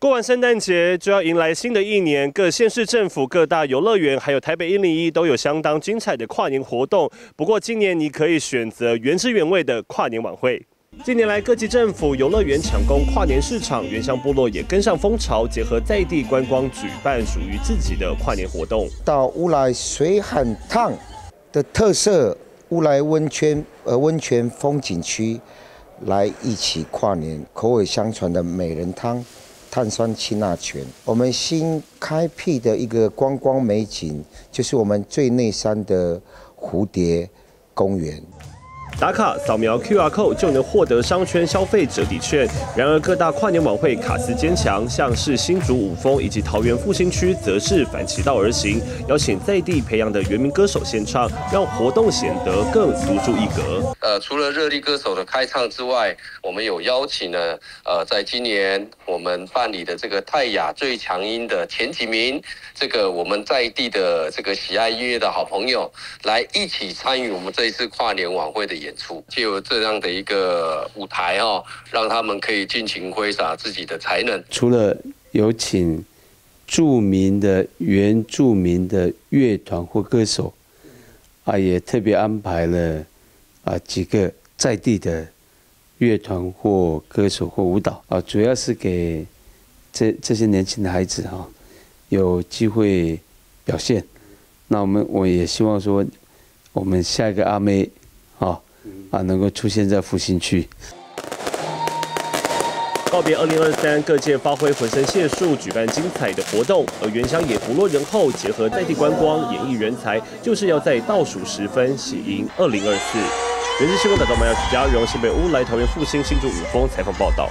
过完圣诞节就要迎来新的一年，各县市政府、各大游乐园，还有台北一零一都有相当精彩的跨年活动。不过今年你可以选择原汁原味的跨年晚会。近年来，各级政府、游乐园抢攻跨年市场，原乡部落也跟上风潮，结合在地观光，举办属于自己的跨年活动。到乌来水很烫的特色乌来温泉呃温泉风景区来一起跨年，口耳相传的美人汤。碳酸氢钠泉，我们新开辟的一个观光美景，就是我们最内山的蝴蝶公园。打卡扫描 QR code 就能获得商圈消费折抵券。然而各大跨年晚会卡司坚强，像是新竹五峰以及桃园复兴区，则是反其道而行，邀请在地培养的原名歌手献唱，让活动显得更独树一格。呃，除了热力歌手的开唱之外，我们有邀请了呃，在今年我们办理的这个泰雅最强音的前几名，这个我们在地的这个喜爱音乐的好朋友，来一起参与我们这一次跨年晚会的演。演出，借由这样的一个舞台哈，让他们可以尽情挥洒自己的才能。除了有请著名的原住民的乐团或歌手，啊，也特别安排了啊几个在地的乐团或歌手或舞蹈啊，主要是给这这些年轻的孩子哈有机会表现。那我们我也希望说，我们下一个阿妹啊。能够出现在复兴区。告别二零二三，各界发挥浑身解数，举办精彩的活动。而原乡也不落人后，结合在地观光、演艺人才，就是要在倒数十分喜迎二零二四。原视新闻导道马耀徐家荣，新北乌来桃园复兴新竹五峰采访报道。